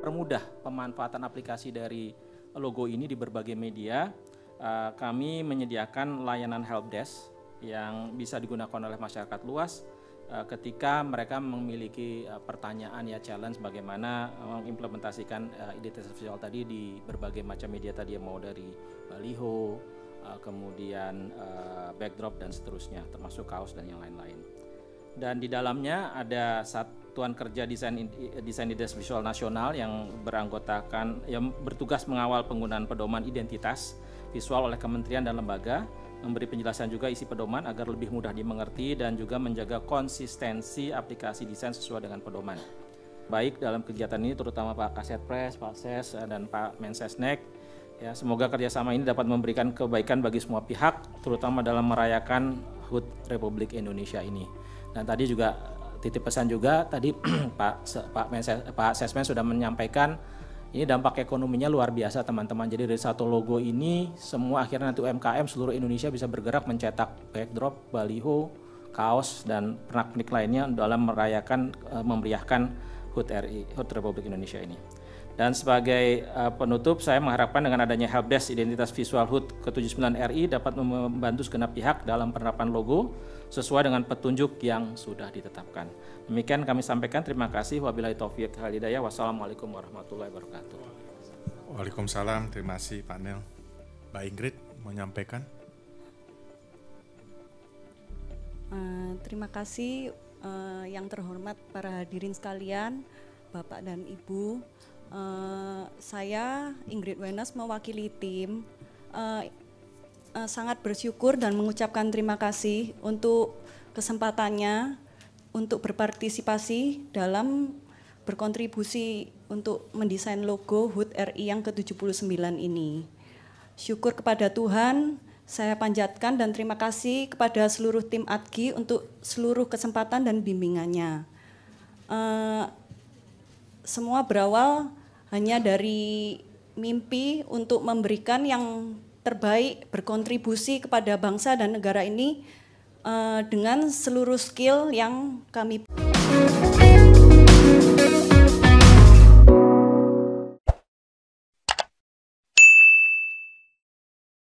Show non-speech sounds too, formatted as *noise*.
mempermudah pemanfaatan aplikasi dari logo ini di berbagai media, uh, kami menyediakan layanan help desk yang bisa digunakan oleh masyarakat luas uh, ketika mereka memiliki uh, pertanyaan ya challenge bagaimana mengimplementasikan identitas visual tadi di berbagai macam media tadi mau dari baliho, kemudian backdrop dan seterusnya termasuk kaos dan yang lain-lain. Dan di dalamnya ada satuan kerja desain desain identitas visual nasional yang beranggotakan yang bertugas mengawal penggunaan pedoman identitas visual oleh kementerian dan lembaga memberi penjelasan juga isi pedoman agar lebih mudah dimengerti dan juga menjaga konsistensi aplikasi desain sesuai dengan pedoman. Baik dalam kegiatan ini terutama Pak Kaset Pres, Pak Ses, dan Pak Mensesnek Ya, semoga kerjasama ini dapat memberikan kebaikan bagi semua pihak, terutama dalam merayakan HUT Republik Indonesia ini. Dan tadi juga titip pesan juga tadi *clears throat* Pak Pak Menses, Pak Sesmen sudah menyampaikan ini dampak ekonominya luar biasa teman-teman. Jadi dari satu logo ini semua akhirnya nanti UMKM seluruh Indonesia bisa bergerak mencetak backdrop, baliho, kaos dan pernak-pernik lainnya dalam merayakan uh, memeriahkan HUT RI HUT Republik Indonesia ini. Dan sebagai uh, penutup, saya mengharapkan dengan adanya helpdesk identitas visual HUT ke-79 RI dapat membantu segenap pihak dalam penerapan logo sesuai dengan petunjuk yang sudah ditetapkan. Demikian kami sampaikan. Terima kasih. Wabillahi taufiq walhidayah. Wassalamualaikum warahmatullahi wabarakatuh. Waalaikumsalam. Terima kasih Pak Nel. Mbak Ingrid mau menyampaikan. Uh, terima kasih uh, yang terhormat para hadirin sekalian, Bapak dan Ibu. Uh, saya Ingrid Wenas mewakili tim uh, uh, sangat bersyukur dan mengucapkan terima kasih untuk kesempatannya untuk berpartisipasi dalam berkontribusi untuk mendesain logo HUT RI yang ke-79 ini. Syukur kepada Tuhan, saya panjatkan dan terima kasih kepada seluruh tim ADGI untuk seluruh kesempatan dan bimbingannya. Uh, semua berawal hanya dari mimpi untuk memberikan yang terbaik berkontribusi kepada bangsa dan negara ini uh, dengan seluruh skill yang kami